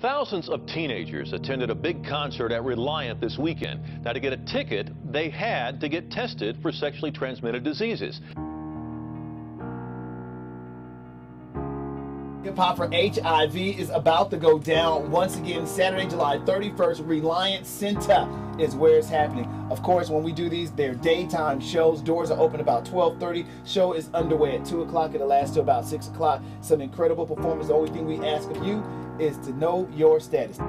Thousands of teenagers attended a big concert at Reliant this weekend. Now, to get a ticket, they had to get tested for sexually transmitted diseases. Hip Hop for HIV is about to go down once again Saturday, July 31st. Reliant Center is where it's happening. Of course, when we do these, they're daytime shows. Doors are open about 12:30. Show is underway at 2 o'clock. It'll last till about 6 o'clock. Some incredible performance. The only thing we ask of you is to know your status.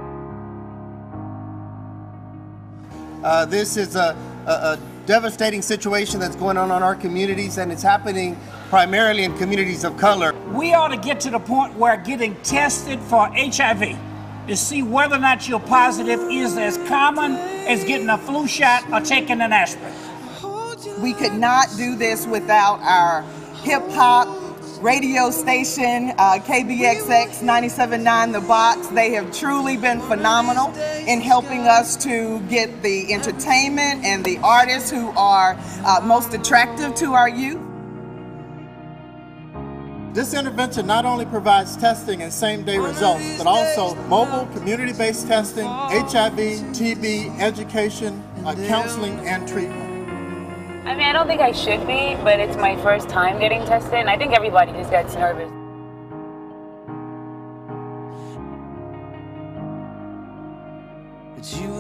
Uh, this is a, a, a, devastating situation that's going on in our communities, and it's happening primarily in communities of color. We ought to get to the point where getting tested for HIV to see whether or not you're positive is as common as getting a flu shot or taking an aspirin. We could not do this without our hip hop radio station, uh, KBXX 97.9 The Box. They have truly been phenomenal in helping us to get the entertainment and the artists who are uh, most attractive to our youth. This intervention not only provides testing and same day results, but also mobile community based testing, HIV, TB, education, uh, counseling, and treatment. I mean, I don't think I should be, but it's my first time getting tested, and I think everybody just gets nervous. But you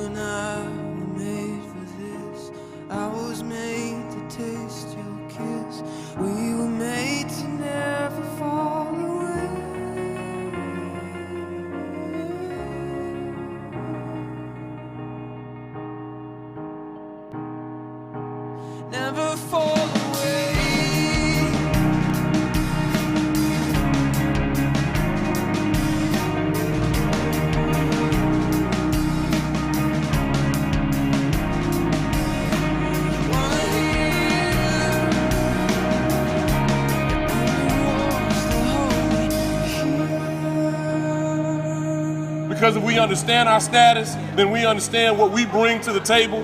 Because if we understand our status, then we understand what we bring to the table.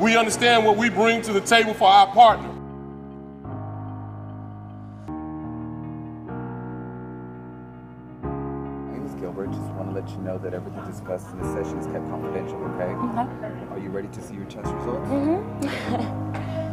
We understand what we bring to the table for our partner. My name is Gilbert. Just want to let you know that everything discussed in this session is kept confidential, okay? Okay. Are you ready to see your test results? Mm-hmm.